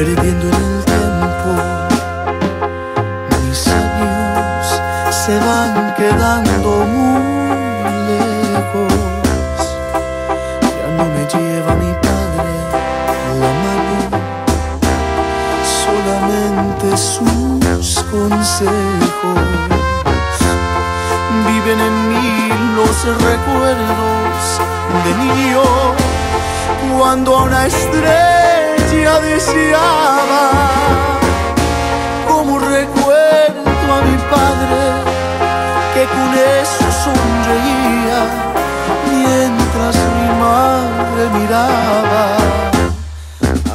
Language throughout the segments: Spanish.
perdiendo en el tiempo. Mis años se van quedando muy lejos. Ya no me lleva mi padre la mano, solamente sus consejos. Viven en mí los recuerdos de niño cuando a una estrella deseaba. Como recuerdo a mi padre que con eso sonreía mientras mi madre miraba.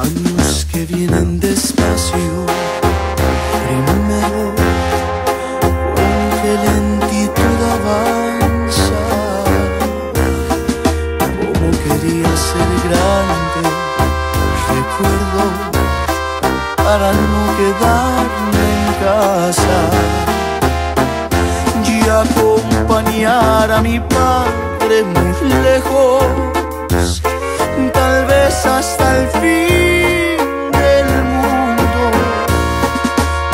Años que vienen despacio, para no quedarme en casa. Y acompañar a mi padre muy lejos, tal vez hasta el fin del mundo,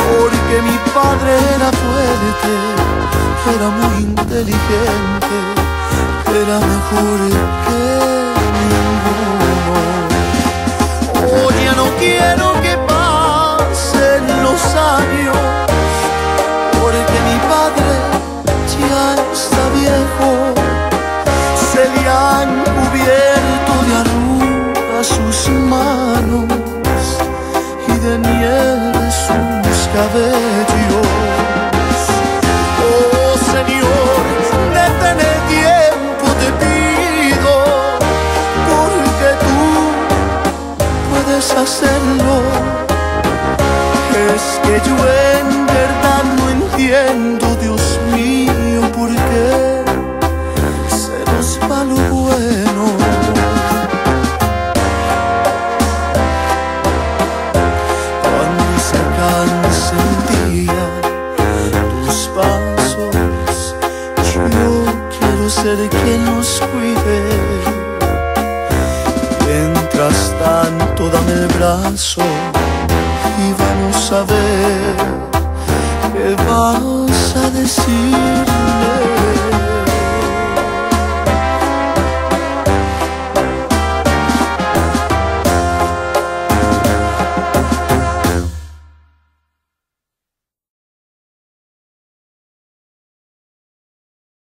porque mi padre era fuerte, era muy inteligente, era mejor que Dios mío, por qué se nos va bueno. Cuando se el día, tus pasos, yo quiero ser quien nos cuide. Mientras tanto, dame el brazo y vamos a ver vas a decirle.